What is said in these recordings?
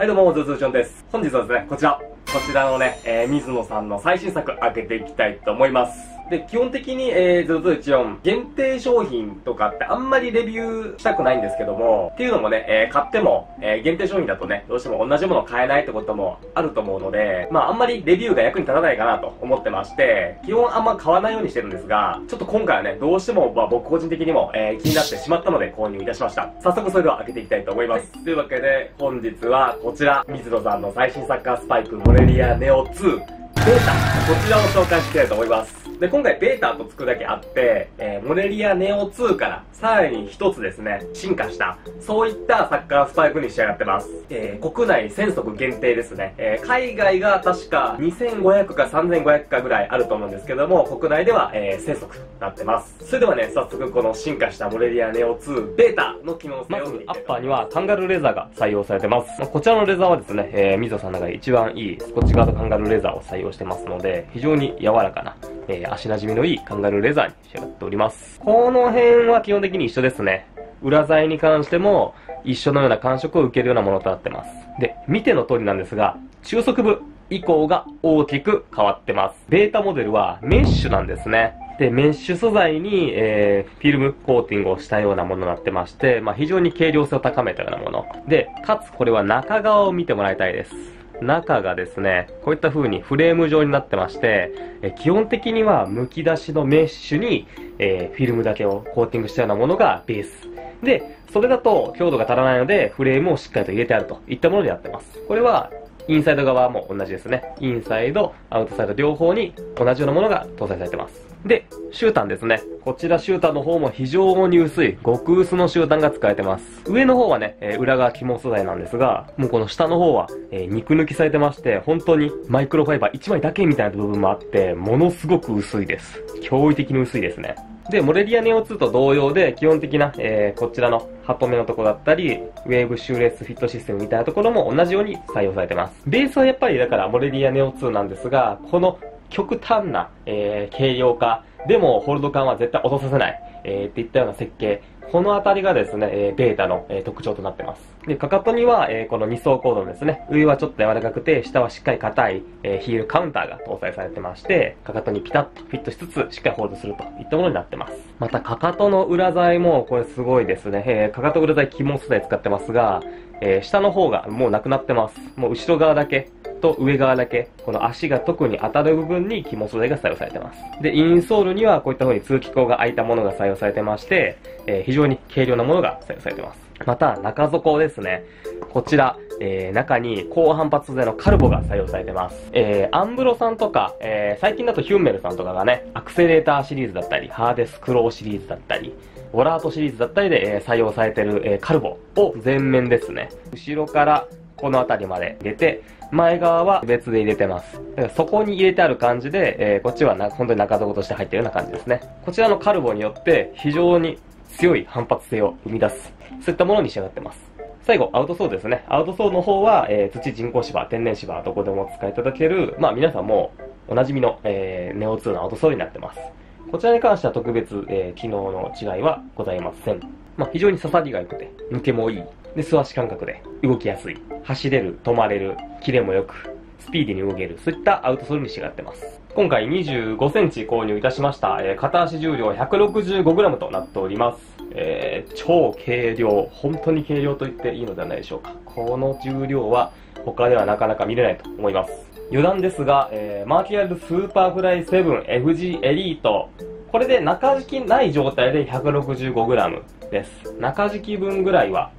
はいどうも、ズーズーちゃんです。本日はですね、こちら、こちらのね、えー、ミズノさんの最新作開けていきたいと思います。で、基本的に、えー、0014限定商品とかってあんまりレビューしたくないんですけども、っていうのもね、えー、買っても、えー、限定商品だとね、どうしても同じもの買えないってこともあると思うので、まああんまりレビューが役に立たないかなと思ってまして、基本あんま買わないようにしてるんですが、ちょっと今回はね、どうしても、まあ僕個人的にも、えー、気になってしまったので購入いたしました。早速それでは開けていきたいと思います。というわけで、本日はこちら、ミズノさんの最新サッカースパイクモレリアネオ2、ベータ、こちらを紹介していきたいと思います。で、今回ベータとつくだけあって、えー、モレリアネオ2からさらに一つですね、進化した、そういったサッカースパイクに仕上がってます。えー、国内1000足限定ですね。えー、海外が確か2500か3500かぐらいあると思うんですけども、国内では、えー、1000足となってます。それではね、早速この進化したモレリアネオ2ベータの機能性をまず、アッパーにはカンガルーレザーが採用されてます。こちらのレザーはですね、えー、ミゾさんの中で一番いいスコッチガードカンガルーレザーを採用してますので、非常に柔らかな、えー、足馴染みのいいカンガルーレザーに仕上がっております。この辺は基本的に一緒ですね。裏材に関しても一緒のような感触を受けるようなものとなってます。で、見ての通りなんですが、中足部以降が大きく変わってます。ベータモデルはメッシュなんですね。で、メッシュ素材に、えー、フィルムコーティングをしたようなものになってまして、まあ、非常に軽量性を高めたようなもの。で、かつこれは中側を見てもらいたいです。中がですね、こういった風にフレーム状になってまして、え基本的にはむき出しのメッシュに、えー、フィルムだけをコーティングしたようなものがベース。で、それだと強度が足らないので、フレームをしっかりと入れてあるといったものになってます。これは、インサイド側も同じですね。インサイド、アウトサイド両方に同じようなものが搭載されてます。で、シュータンですね。こちらシュータンの方も非常に薄い、極薄のシュータンが使えてます。上の方はね、えー、裏側肝素材なんですが、もうこの下の方は、えー、肉抜きされてまして、本当にマイクロファイバー1枚だけみたいな部分もあって、ものすごく薄いです。驚異的に薄いですね。で、モレリアネオ2と同様で、基本的な、えー、こちらのハトメのとこだったり、ウェーブシューレスフィットシステムみたいなところも同じように採用されてます。ベースはやっぱりだからモレリアネオ2なんですが、この極端な、えー、軽量化、でもホールド感は絶対落とさせない、えー、っていったような設計。このあたりがですね、えー、ベータの、えー、特徴となってます。で、かかとには、えー、この2層コードですね。上はちょっと柔らかくて、下はしっかり硬い、え、ヒールカウンターが搭載されてまして、かかとにピタッとフィットしつつ、しっかりホールドするといったものになってます。また、かかとの裏材も、これすごいですね。えー、かかと裏材肝素材使ってますが、えー、下の方がもうなくなってます。もう後ろ側だけ、と上側だけ、この足が特に当たる部分に肝素材が採用されてます。で、インソールにはこういった風に通気口が開いたものが採用されてまして、えー、非常に軽量なものが採用されてます。また、中底ですね。こちら、えー、中に高反発性のカルボが採用されてます。えー、アンブロさんとか、えー、最近だとヒュンメルさんとかがね、アクセレーターシリーズだったり、ハーデスクローシリーズだったり、ウォラートシリーズだったりで、え、採用されてる、え、カルボを前面ですね。後ろからこの辺りまで入れて、前側は別で入れてます。だからそこに入れてある感じで、えー、こっちはな本当に中底として入ってるような感じですね。こちらのカルボによって非常に強い反発性を生み出す。そういったものに仕上がってます。最後、アウトソーですね。アウトソーの方は、えー、土人工芝、天然芝、どこでも使いいただける、まあ皆さんもおなじみの、えー、ネオ2のアウトソーになってます。こちらに関しては特別、えー、機能の違いはございません。まあ非常に刺さりが良くて、抜けもいい。で、素足感覚で動きやすい。走れる、止まれる、キレも良く、スピーディーに動ける。そういったアウトソールに仕上がってます。今回25センチ購入いたしました。えー、片足重量 165g となっております。えー、超軽量。本当に軽量と言っていいのではないでしょうか。この重量は他ではなかなか見れないと思います。余談ですが、えー、マーキュリアルスーパーフライ 7FG エリート。これで中敷きない状態で 165g です。中敷き分ぐらいは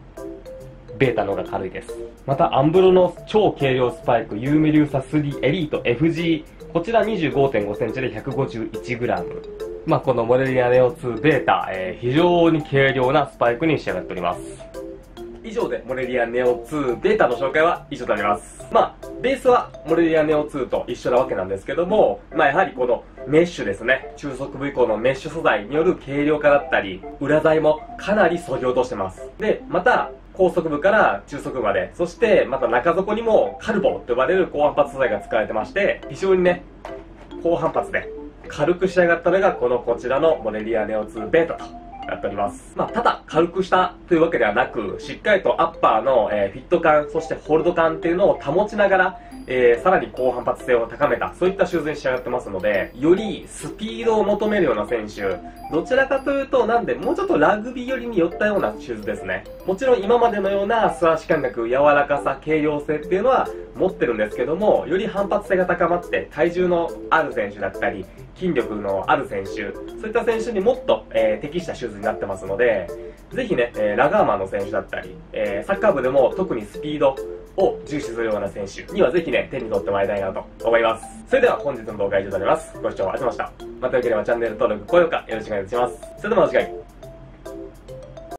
ベータの方が軽いです。また、アンブロの超軽量スパイク、ユーメリウサ3エリート FG。こちら25.5センチで 151g。まあ、このモレリアネオ2ベータ、えー、非常に軽量なスパイクに仕上がっております。以上でモレリアネオ2ベータの紹介は以上となります。まあ、ベースはモレリアネオ2と一緒なわけなんですけども、まあやはりこのメッシュですね。中足部以降のメッシュ素材による軽量化だったり、裏材もかなり削ぎ落としてます。で、また、高速部から中速部まで、そしてまた中底にもカルボと呼ばれる高反発素材が使われてまして、非常にね、高反発で軽く仕上がったのがこのこちらのモレリアネオ2ベータとなっております。まあ、ただ軽くしたというわけではなく、しっかりとアッパーの、えー、フィット感、そしてホールド感っていうのを保ちながら、えー、さらに高反発性を高めた、そういったシューズに仕上がってますので、よりスピードを求めるような選手、どちらかというと、なんで、もうちょっとラグビー寄りに寄ったようなシューズですね。もちろん今までのような素足感覚、柔らかさ、軽量性っていうのは持ってるんですけども、より反発性が高まって、体重のある選手だったり、筋力のある選手、そういった選手にもっと、えー、適したシューズになってますので、ぜひね、えー、ラガーマンの選手だったり、えー、サッカー部でも特にスピードを重視するような選手にはぜひね、手に取ってもらいたいなと思います。それでは本日の動画は以上となります。ご視聴ありがとうございました。またよければチャンネル登録、高評価よろしくお願いします。それではまた次回。